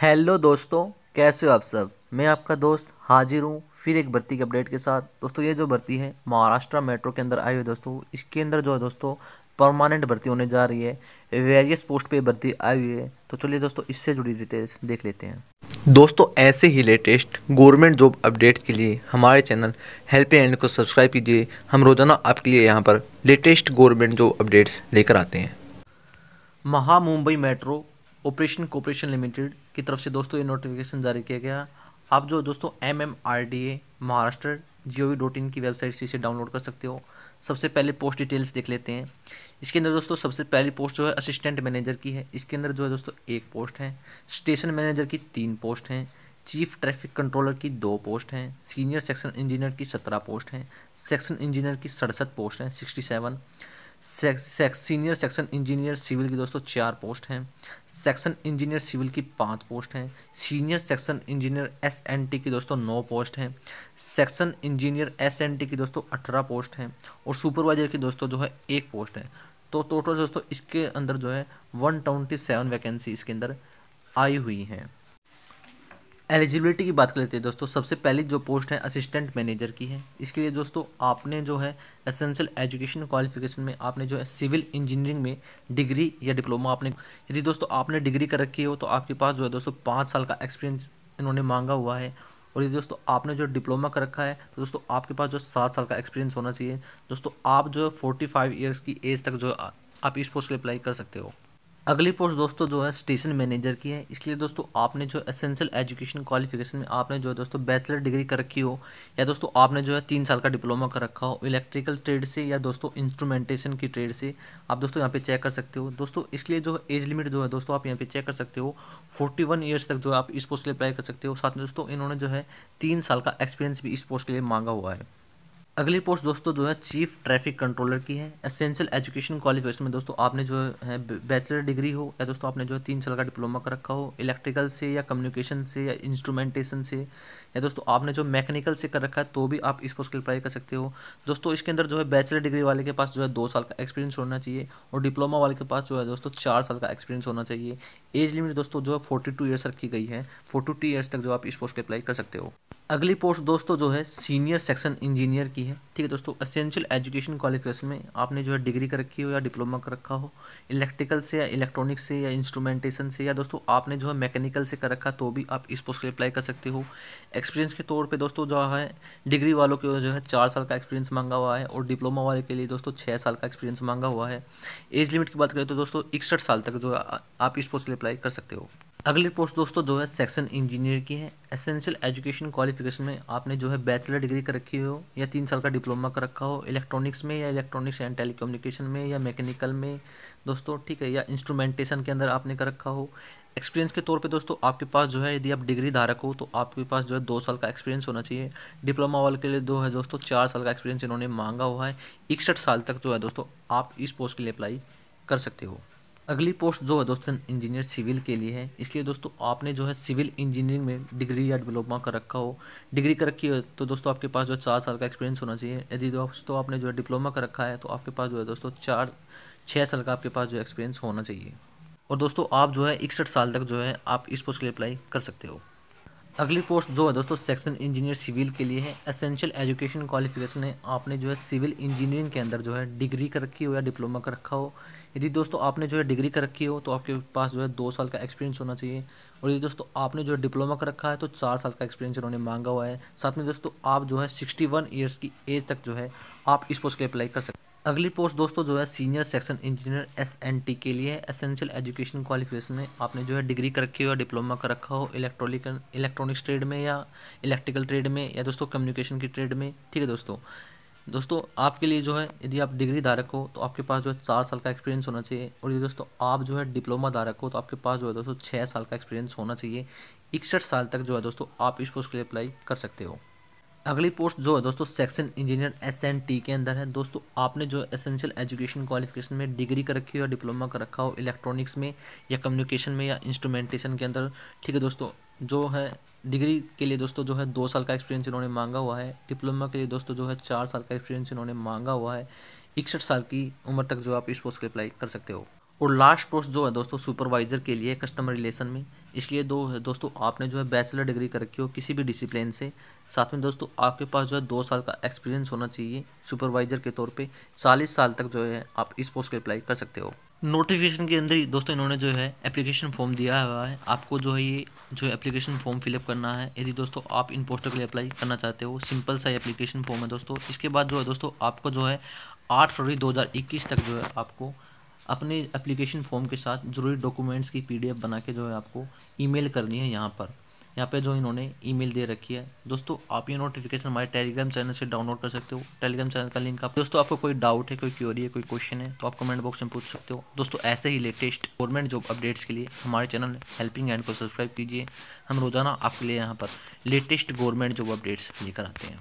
Hello दोस्तों, कैसे हो आप सब? मैं आपका दोस्त हाजिर हूँ फिर एक भर्ती के अपडेट के साथ। दोस्तों, ये जो भर्ती है महाराष्ट्र मेट्रो के अंदर आई हुई दोस्तों, इसके अंदर जो है दोस्तों, परमानेंट भर्ती होने जा रही है। वेरियस पोस्ट पे भर्ती आई हुई है। तो चलिए दोस्तों, इससे जुड़ी डिटेल्स देख लेते हैं। दोस्तों, ऐसे ही लेटेस्ट गवर्नमेंट जॉब अपडेट्स के लिए हमारे चैनल हेल्प एंड को सब्सक्राइब कीजिए। हम रोज़ाना आपके लिए यहाँ पर लेटेस्ट गवर्नमेंट जॉब अपडेट्स लेकर आते हैं। Maha Mumbai metro operation cooperation limited की तरफ़ से दोस्तों ये नोटिफिकेशन जारी किया गया। आप जो दोस्तों M M R D A Maharashtra G O V dot in की वेबसाइट से इसे डाउनलोड कर सकते हो। सबसे पहले पोस्ट डिटेल्स देख लेते हैं। इसके अंदर दोस्तों सबसे पहली पोस्ट जो है असिस्टेंट मैनेजर की है। इसके अंदर जो है दोस्तों एक पोस्ट है। स्टेशन मैनेजर की तीन पोस्ट हैं। चीफ ट्रैफ़िक कंट्रोलर की दो पोस्ट हैं। सीनियर सेक्शन इंजीनियर की सत्रह पोस्ट हैं। सेक्शन इंजीनियर की सड़सठ पोस्ट हैं। Sixty seven senior section engineer civil की दोस्तों चार पोस्ट हैं। सेक्शन इंजीनियर सिविल की पाँच पोस्ट हैं। Senior section engineer S N T की दोस्तों नौ पोस्ट हैं। Section engineer S N T की दोस्तों अठारह पोस्ट हैं और सुपरवाइजर की दोस्तों जो है एक पोस्ट है। तो टोटल दोस्तों इसके अंदर जो है वन ट्वेंटी सेवन वैकेंसी इसके अंदर आई हुई हैं। एलिजिबिलिटी की बात कर लेते हैं दोस्तों, सबसे पहली जो पोस्ट है असिस्टेंट मैनेजर की है। इसके लिए दोस्तों, आपने जो है एसेंशियल एजुकेशन क्वालिफिकेशन में आपने जो है सिविल इंजीनियरिंग में डिग्री या डिप्लोमा आपने, यदि दोस्तों आपने डिग्री कर रखी हो तो आपके पास जो है दोस्तों, पाँच साल का एक्सपीरियंस इन्होंने मांगा हुआ है। और यदि दोस्तों आपने जो डिप्लोमा कर रखा है तो दोस्तों आपके पास जो सात साल का एक्सपीरियंस होना चाहिए। दोस्तों, आप जो है फोर्टी फाइव ईयर्स की एज तक जो आप इस पोस्ट के अप्लाई कर सकते हो। अगली पोस्ट दोस्तों जो है स्टेशन मैनेजर की है। इसके लिए दोस्तों आपने जो एसेंशियल एजुकेशन क्वालिफिकेशन में आपने जो है दोस्तों बैचलर डिग्री कर रखी हो, या दोस्तों आपने जो है तीन साल का डिप्लोमा कर रखा हो इलेक्ट्रिकल ट्रेड से, या दोस्तों इंस्ट्रूमेंटेशन की ट्रेड से, आप दोस्तों यहाँ पे चेक कर सकते हो। दोस्तों इसके लिए जो एज लिमिट जो है दोस्तों आप यहाँ पे चेक कर सकते हो। फोर्टी वन ईयर्स तक जो है आप इस पोस्ट के लिए अप्लाई कर सकते हो। साथ में दोस्तों इन्होंने जो है तीन साल का एक्सपीरियंस भी इस पोस्ट के लिए मांगा हुआ है। अगली पोस्ट दोस्तों जो है चीफ ट्रैफ़िक कंट्रोलर की है। एसेंशियल एजुकेशन क्वालिफिकेशन में दोस्तों आपने जो है बैचलर डिग्री हो या दोस्तों आपने जो है तीन साल का डिप्लोमा कर रखा हो इलेक्ट्रिकल से या कम्युनिकेशन से या इंस्ट्रूमेंटेशन से या दोस्तों आपने जो मैकेनिकल से कर रखा है तो भी आप इस पोस्ट के अप्लाई कर सकते हो। दोस्तों इसके अंदर जो है बैचलर डिग्री वाले के पास जो है दो साल का एक्सपीरियंस होना चाहिए और डिप्लोमा वाले के पास जो है दोस्तों चार साल का एक्सपीरियंस होना चाहिए। एज लिमिट दोस्तों जो है फोर्टी टू ईयर्स रखी गई है। फोर्टी टू ईयर्स तक जो आप इस पोस्ट के अप्लाई कर सकते हो। अगली पोस्ट दोस्तों जो है सीनियर सेक्शन इंजीनियर की है। ठीक है दोस्तों असेंशियल एजुकेशन क्वालिफिकेशन में आपने जो है डिग्री कर रखी हो या डिप्लोमा कर रखा हो इलेक्ट्रिकल से या इलेक्ट्रॉनिक्स से या इंस्ट्रूमेंटेशन से या दोस्तों आपने जो है मैकेनिकल से कर रखा तो भी आप इस पोस्ट के लिए अप्लाई कर सकते हो। एक्सपीरियंस के तौर पर दोस्तों जो है डिग्री वालों के जो है चार साल का एक्सपीरियंस मांगा हुआ है और डिप्लोमा वाले के लिए दोस्तों छः साल का एक्सपीरियंस मांगा हुआ है। एज लिमिट की बात करें तो दोस्तों इकसठ साल तक जो आप इस पोस्ट के लिए अप्लाई कर सकते हो। अगली पोस्ट दोस्तों जो है सेक्शन इंजीनियर की है। एसेंशियल एजुकेशन क्वालिफिकेशन में आपने जो है बैचलर डिग्री कर रखी हो या तीन साल का डिप्लोमा कर रखा हो इलेक्ट्रॉनिक्स में या इलेक्ट्रॉनिक्स एंड टेलीकम्युनिकेशन में या मैकेनिकल में, दोस्तों, ठीक है, या इंस्ट्रूमेंटेशन के अंदर आपने कर रखा हो। एक्सपीरियंस के तौर पे दोस्तों आपके पास जो है यदि आप डिग्री धारक हो तो आपके पास जो है दो साल का एक्सपीरियंस होना चाहिए। डिप्लोमा वाले के लिए दो है दोस्तों चार साल का एक्सपीरियंस इन्होंने मांगा हुआ है। इकसठ साल तक जो है दोस्तों आप इस पोस्ट के लिए अप्लाई कर सकते हो। अगली पोस्ट जो है दोस्तों इंजीनियर सिविल के लिए है इसके लिए दोस्तों आपने जो है सिविल इंजीनियरिंग में डिग्री या डिप्लोमा कर रखा हो डिग्री कर रखी हो तो दोस्तों आपके पास जो है चार साल का एक्सपीरियंस होना चाहिए यदि दोस्तों आपने जो है डिप्लोमा कर रखा है तो आपके पास जो है दोस्तों चार छः साल का आपके पास जो एक्सपीरियंस होना चाहिए और दोस्तों आप जो है इकसठ साल तक जो है आप इस पोस्ट के लिए अप्लाई कर सकते हो अगली पोस्ट जो है दोस्तों सेक्शन इंजीनियर सिविल के लिए है एसेंशियल एजुकेशन क्वालिफिकेशन है आपने जो है सिविल इंजीनियरिंग के अंदर जो है डिग्री कर रखी हो या डिप्लोमा कर रखा हो यदि दोस्तों आपने जो है डिग्री कर रखी हो तो आपके पास जो है दो साल का एक्सपीरियंस होना चाहिए। और यदि दोस्तों आपने जो है डिप्लोमा कर रखा है तो चार साल का एक्सपीरियंस उन्होंने मांगा हुआ है। साथ में दोस्तों आप जो है सिक्सटी वन ईयर्स की एज तक जो है आप इस पोस्ट के अप्लाई कर सकते अगली पोस्ट दोस्तों जो है senior section engineer S N T के लिए एसेंशियल एजुकेशन क्वालिफिकेशन में आपने जो है डिग्री कर रखी हो या डिप्लोमा कर रखा हो इलेक्ट्रॉनिक इलेक्ट्रॉनिक्स ट्रेड में या इलेक्ट्रिकल ट्रेड में या दोस्तों कम्युनिकेशन की ट्रेड में। ठीक है दोस्तों? दोस्तों, आपके लिए जो है, यदि आप डिग्री धारक हो तो आपके पास जो है चार साल का एक्सपीरियंस होना चाहिए। और यदि दोस्तों, आप जो है डिप्लोमा धारक हो तो आपके पास जो है दोस्तों छः साल का एक्सपीरियंस होना चाहिए। इकसठ साल तक जो है दोस्तों, आप इस पोस्ट के लिए अप्लाई कर सकते हो। अगली पोस्ट जो है दोस्तों section engineer S N T के अंदर है। दोस्तों, आपने जो एसेंशियल एजुकेशन क्वालिफिकेशन में डिग्री कर रखी हो या डिप्लोमा कर रखा हो इलेक्ट्रॉनिक्स में या कम्युनिकेशन में या इंस्ट्रूमेंटेशन के अंदर, ठीक है दोस्तों? जो है, डिग्री के लिए दोस्तों जो है, दो साल का एक्सपीरियंस इन्होंने मांगा हुआ है। डिप्लोमा के लिए दोस्तों जो है, चार साल का एक्सपीरियंस इन्होंने मांगा हुआ है। इकसठ साल की उम्र तक जो आप इस पोस्ट के अप्लाई कर सकते हो। और लास्ट पोस्ट जो है दोस्तों सुपरवाइज़र के लिए कस्टमर रिलेशन में। इसलिए दो, दोस्तों, आपने जो है बैचलर डिग्री कर रखी हो किसी भी डिसिप्लिन से। साथ में दोस्तों, आपके पास जो है, दो साल का एक्सपीरियंस होना चाहिए सुपरवाइज़र के तौर पे। चालीस साल तक जो है, आप इस पोस्ट के अप्लाई कर सकते हो। नोटिफिकेशन के अंदर ही दोस्तों इन्होंने जो है एप्लीकेशन फॉर्म दिया हुआ है। आपको जो है ये जो एप्लीकेशन फॉर्म फिलअप करना है, यदि दोस्तों आप इन पोस्टों के लिए अप्लाई करना चाहते हो सिंपल सा एप्लीकेशन फॉर्म है दोस्तों। इसके बाद जो है दोस्तों आपको जो है आठ फरवरी दो हज़ार इक्कीस तक जो है आपको अपने एप्लीकेशन फॉर्म के साथ ज़रूरी डॉक्यूमेंट्स की पीडीएफ बना के जो है आपको ईमेल करनी है यहाँ पर। यहाँ पे जो इन्होंने ईमेल दे रखी है। दोस्तों, आप ये नोटिफिकेशन हमारे टेलीग्राम चैनल से डाउनलोड कर सकते हो। टेलीग्राम चैनल का लिंक आप दोस्तों, आपको कोई डाउट है, कोई क्योरी है, कोई क्वेश्चन है तो आप कमेंट बॉक्स में पूछ सकते हो। दोस्तों, ऐसे ही लेटेस्ट गवर्नमेंट जॉब अपडेट्स के लिए हमारे चैनल हेल्पिंग एंड को सब्सक्राइब कीजिए। हम रोज़ाना आपके लिए यहाँ पर लेटेस्ट गवर्नमेंट जॉब अपडेट्स लेकर आते हैं।